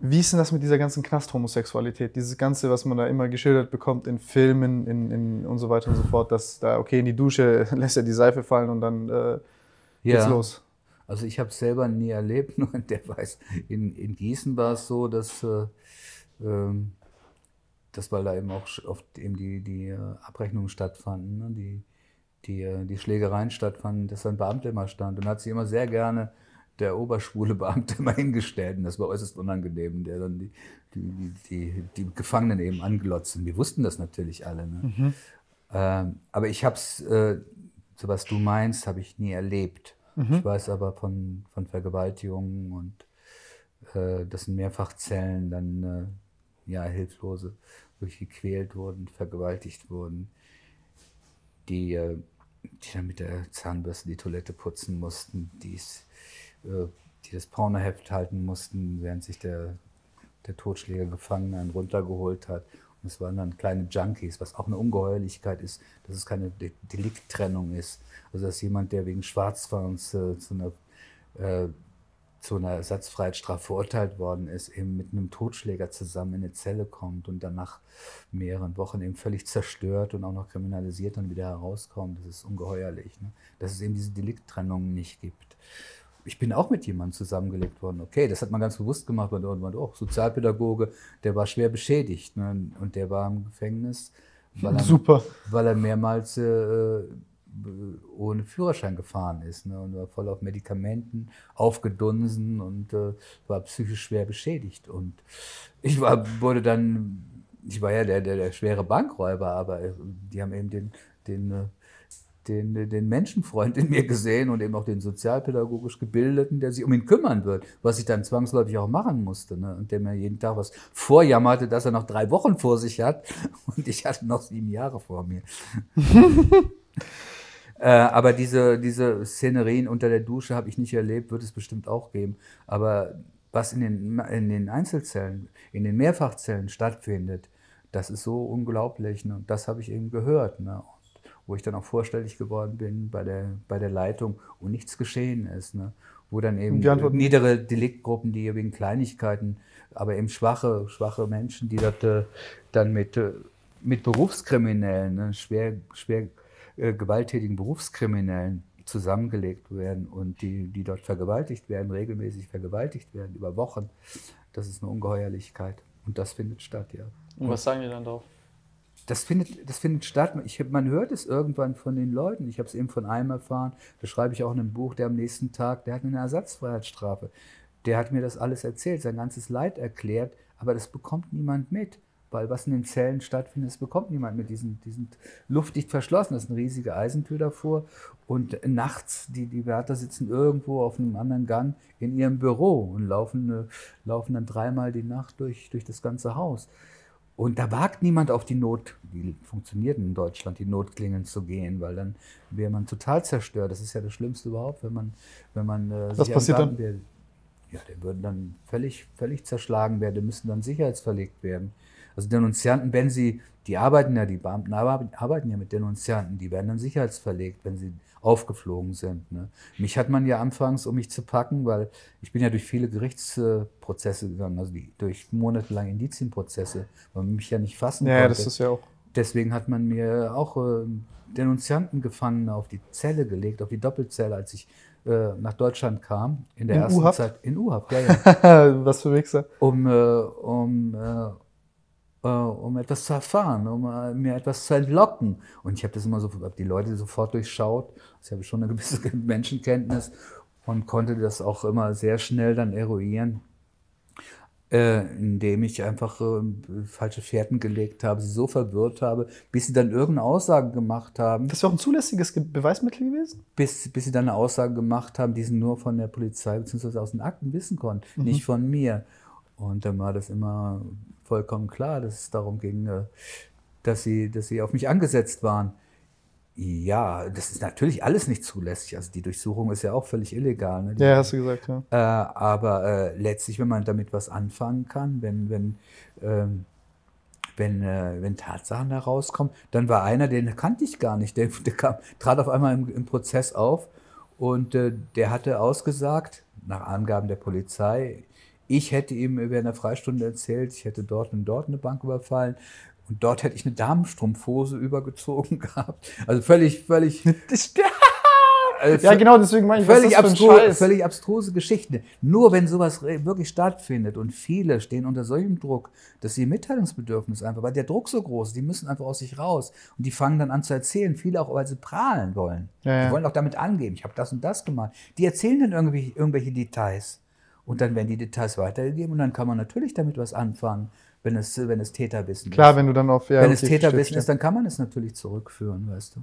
Wie ist denn das mit dieser ganzen Knast-Homosexualität? Dieses Ganze, was man da immer geschildert bekommt in Filmen in, in und so weiter und so fort, dass da, okay, in die Dusche lässt er die Seife fallen und dann äh, geht's Ja. los. Also ich habe es selber nie erlebt, nur der weiß, in, in Gießen war es so, dass, äh, ähm, dass weil da eben auch oft eben die, die äh, Abrechnungen stattfanden, ne, die, die, äh, die Schlägereien stattfanden, dass ein Beamter immer stand und hat sich immer sehr gerne der oberschwule Beamte immer hingestellt und das war äußerst unangenehm, der dann die, die, die, die, die Gefangenen eben anglotzt. Und wir wussten das natürlich alle. Ne? Ähm, aber ich habe es, äh, so was du meinst, habe ich nie erlebt. Ich weiß aber von, von Vergewaltigungen und äh, dass in Mehrfachzellen dann äh, ja, Hilflose wirklich gequält wurden, vergewaltigt wurden, die, äh, die dann mit der Zahnbürste die Toilette putzen mussten, die's, äh, die das Pornoheft halten mussten, während sich der, der Totschläger Gefangene einen runtergeholt hat. Und es waren dann kleine Junkies, was auch eine Ungeheuerlichkeit ist, dass es keine De Delikttrennung ist. Also dass jemand, der wegen Schwarzfahrens äh, zu einer äh, zu einer Ersatzfreiheitsstrafe verurteilt worden ist, eben mit einem Totschläger zusammen in eine Zelle kommt und dann nach mehreren Wochen eben völlig zerstört und auch noch kriminalisiert dann wieder herauskommt. Das ist ungeheuerlich. Ne? Dass es eben diese Delikttrennung nicht gibt. Ich bin auch mit jemandem zusammengelebt worden. Okay, das hat man ganz bewusst gemacht, weil man oh, Sozialpädagoge, der war schwer beschädigt ne? und der war im Gefängnis, weil er, Super. weil er mehrmals äh, ohne Führerschein gefahren ist ne, und war voll auf Medikamenten, aufgedunsen und äh, war psychisch schwer beschädigt. Und ich war, wurde dann, ich war ja der, der, der schwere Bankräuber, aber äh, die haben eben den, den, äh, den, den Menschenfreund in mir gesehen und eben auch den sozialpädagogisch Gebildeten, der sich um ihn kümmern wird, was ich dann zwangsläufig auch machen musste. Ne? Und der mir jeden Tag was vorjammerte, dass er noch drei Wochen vor sich hat und ich hatte noch sieben Jahre vor mir. Äh, aber diese, diese Szenerien unter der Dusche habe ich nicht erlebt, wird es bestimmt auch geben. Aber was in den, in den Einzelzellen, in den Mehrfachzellen stattfindet, das ist so unglaublich. Ne? Und das habe ich eben gehört. Ne? Wo ich dann auch vorstellig geworden bin bei der, bei der Leitung und nichts geschehen ist. Ne? Wo dann eben Und die Antwort- niedere Deliktgruppen, die wegen Kleinigkeiten, aber eben schwache, schwache Menschen, die dort äh, dann mit, äh, mit Berufskriminellen, ne? schwer, schwer äh, gewalttätigen Berufskriminellen zusammengelegt werden und die, die dort vergewaltigt werden, regelmäßig vergewaltigt werden über Wochen. Das ist eine Ungeheuerlichkeit. Und das findet statt, ja. Und was sagen die dann drauf? Das findet, das findet statt. Ich, man hört es irgendwann von den Leuten. Ich habe es eben von einem erfahren. Das schreibe ich auch in einem Buch, der am nächsten Tag, der hat eine Ersatzfreiheitsstrafe. Der hat mir das alles erzählt, sein ganzes Leid erklärt, aber das bekommt niemand mit. Weil was in den Zellen stattfindet, das bekommt niemand mit. Die sind, die sind luftdicht verschlossen. Das ist eine riesige Eisentür davor. Und nachts, die, die Wärter sitzen irgendwo auf einem anderen Gang in ihrem Büro und laufen, äh, laufen dann dreimal die Nacht durch, durch das ganze Haus. Und da wagt niemand auf die Not, die funktioniert in Deutschland, die Notklingeln zu gehen, weil dann wäre man total zerstört. Das ist ja das Schlimmste überhaupt, wenn man, wenn man äh, Was sich passiert entgangen wird. Ja, die würden dann völlig, völlig zerschlagen werden, die müssen dann sicherheitsverlegt werden. Also Denunzianten, wenn sie, die arbeiten ja, die Beamten arbeiten, ja mit Denunzianten, die werden dann sicherheitsverlegt, wenn sie aufgeflogen sind. Ne? Mich hat man ja anfangs, um mich zu packen, weil ich bin ja durch viele Gerichtsprozesse gegangen, also die, durch monatelange Indizienprozesse, weil man mich ja nicht fassen Ja, ja, konnte. das ist ja auch. Deswegen hat man mir auch äh, Denunziantengefangene auf die Zelle gelegt, auf die Doppelzelle, als ich äh, nach Deutschland kam. In der In ersten? Zeit in U-Haft, ja, ja. was für Wichser. um, äh, um, äh, um etwas zu erfahren, um äh, mir etwas zu entlocken. Und ich habe das immer so, hab die Leute sofort durchschaut. Also ich habe schon eine gewisse Menschenkenntnis und konnte das auch immer sehr schnell dann eruieren, äh, indem ich einfach äh, falsche Fährten gelegt habe, sie so verwirrt habe, bis sie dann irgendeine Aussage gemacht haben Das wäre auch ein zulässiges Ge- Beweismittel gewesen? bis, bis sie dann eine Aussage gemacht haben, die sie nur von der Polizei bzw. aus den Akten wissen konnten, nicht von mir. Und dann war das immer vollkommen klar, dass es darum ging, äh, dass sie, dass sie auf mich angesetzt waren. Ja, das ist natürlich alles nicht zulässig. Also die Durchsuchung ist ja auch völlig illegal. Ne? Ja, hast du gesagt, ja. äh, aber äh, letztlich, wenn man damit was anfangen kann, wenn, wenn, ähm, wenn, äh, wenn Tatsachen herauskommen, dann war einer, den kannte ich gar nicht, der, der kam, trat auf einmal im, im Prozess auf und äh, der hatte ausgesagt, nach Angaben der Polizei, Ich hätte ihm über eine Freistunde erzählt, ich hätte dort und dort eine Bank überfallen. Und dort hätte ich eine Damenstrumpfhose übergezogen gehabt. Also völlig, völlig. Also ja, genau, deswegen meine ich, völlig, was abstru völlig abstruse Geschichten. Nur wenn sowas wirklich stattfindet und viele stehen unter solchem Druck, dass sie Mitteilungsbedürfnis einfach, weil der Druck so groß ist, die müssen einfach aus sich raus und die fangen dann an zu erzählen, viele auch, weil sie prahlen wollen. Ja, ja. Die wollen auch damit angeben, ich habe das und das gemacht. Die erzählen dann irgendwie irgendwelche Details und dann werden die Details weitergegeben und dann kann man natürlich damit was anfangen wenn es, wenn es Täterwissen Klar, ist. wenn du dann auf. Ja, wenn okay, es Täterwissen ist, dann kann man es natürlich zurückführen, weißt du.